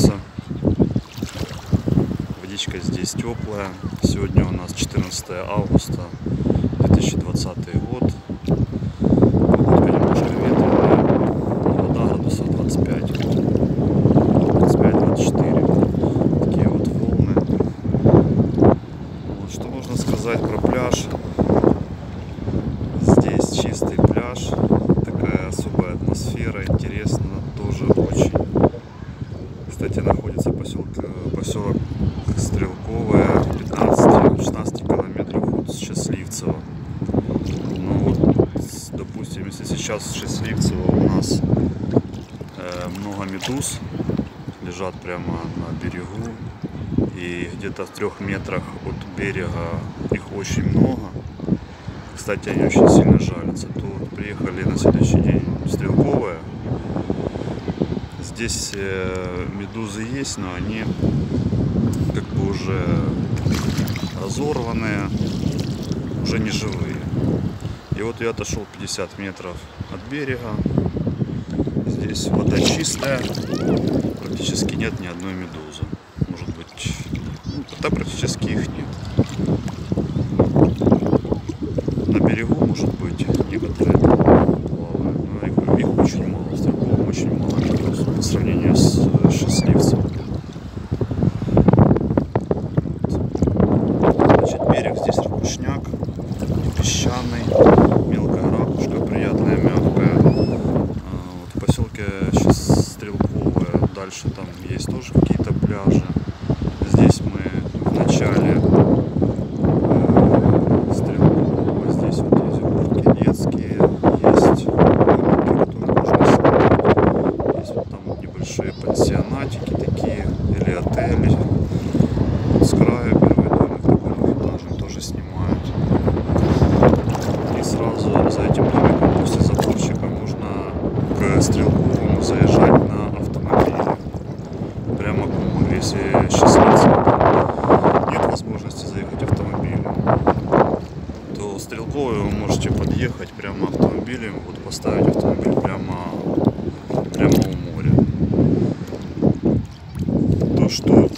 пояса. Водичка здесь теплая. Сегодня у нас 14 августа 2020 год. Погодка немножко ветреная. Вода градусов 25. 25-24. Такие вот волны. Вот, что можно сказать про пляж? Здесь чистый пляж, такая особая атмосфера, интересно тоже очень. Кстати, находится поселок, поселок Стрелковая, 15-16 километров от Счастливцева. Ну вот, с- допустим, если сейчас в Счастливцево у нас э, много медуз лежат прямо на берегу, и где-то в трех метрах от берега их очень много, кстати, они очень сильно жалятся. Вот приехали на следующий день в Стрелковое. Здесь э, медузы есть, но они как бы уже разорванные, уже не живые. И вот я отошел 50 метров от берега. Здесь вода чистая, практически нет ни одной медузы. Может быть, ну, да практически их нет. На берегу, может быть, некоторые там плавают, но их, их очень мало, стрелков очень мало медуз по сравнению с э, счастливцем. Значит, берег здесь ракушняк, песчаный, мелкая ракушка, приятная, мягкая. А, Вот в поселке сейчас Стрелковое, дальше там есть тоже пляжи. Здесь мы в начале э, здесь вот есть горки детские, есть которые можно снять. Есть вот там небольшие пансионатики такие или отели. С края первый домик такой двухэтажный тоже снимают. И сразу за этим домиком после заборчика можно к заезжать на автомобиле. Прямо к морю, если счастливцы нет возможности заехать автомобилем, Стрелковую вы можете подъехать прямо автомобилем, вот поставить автомобиль прямо, прямо у моря. То, что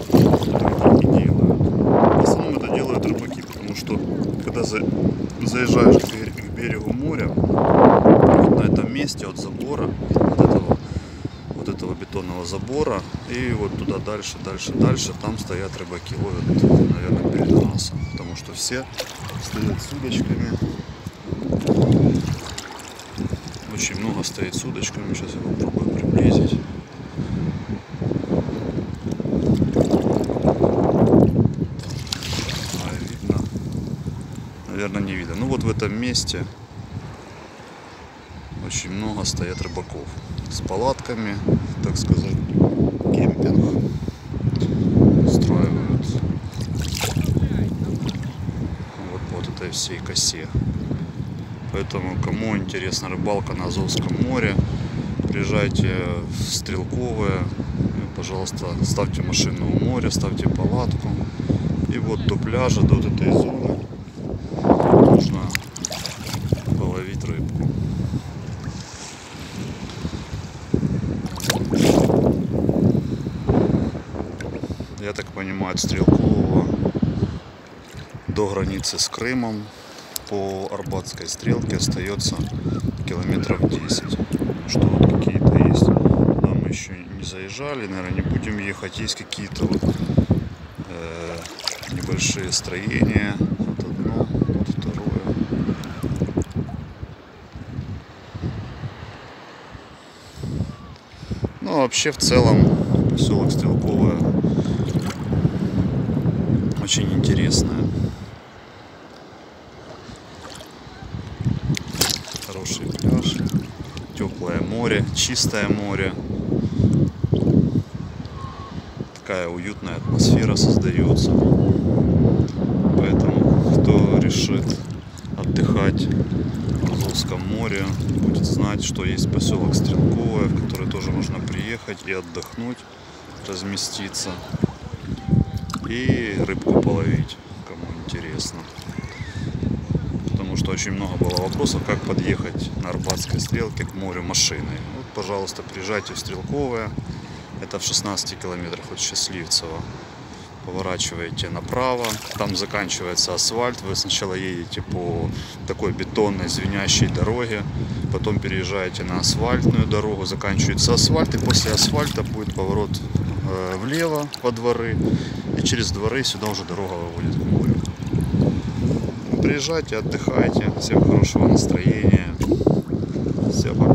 рыбаки делают. В основном это делают рыбаки, потому что когда за- заезжаешь к берегу моря, вот на этом месте от забора, от этого, вот этого бетонного забора, и вот туда дальше, дальше, дальше, там стоят рыбаки, ловят, наверное, перед носом, потому что все стоят с удочками. Очень много стоит с удочками, сейчас я попробую приблизить. А? Наверное, не видно. Ну вот в этом месте очень много стоят рыбаков с палатками, так сказать, кемпинг устраивают. Вот по вот этой всей косе. Поэтому, кому интересна рыбалка на Азовском море, приезжайте в Стрелковое, пожалуйста, ставьте машину у моря, ставьте палатку. И вот до пляжа, до вот этой зоны можно половить рыбку. Я так понимаю, от Стрелкового до границы с Крымом по Арбатской стрелке остается километров 10. Что вот какие-то есть. Мы еще не заезжали, наверное, не будем ехать. Есть какие-то вот э, небольшие строения. Вот одно, вот второе. Ну, а вообще, в целом, поселок Стрелковое очень интересное. Хороший пляж, теплое море, чистое море. Такая уютная атмосфера создается. Поэтому, кто решит отдыхать в Азовском море, будет знать, что есть поселок Стрелковое, в который тоже можно приехать и отдохнуть, разместиться и рыбку половить, кому интересно. Потому что очень много было вопросов, как подъехать на Арбатской стрелке к морю машиной. Вот, пожалуйста, приезжайте в Стрелковое, это в 16 километрах от Счастливцева. Поворачиваете направо, там заканчивается асфальт, вы сначала едете по такой бетонной звенящей дороге, потом переезжаете на асфальтную дорогу, заканчивается асфальт, и после асфальта будет поворот э, влево во дворы, и через дворы сюда уже дорога выводит к морю приезжайте, отдыхайте. Всем хорошего настроения. Все, пока.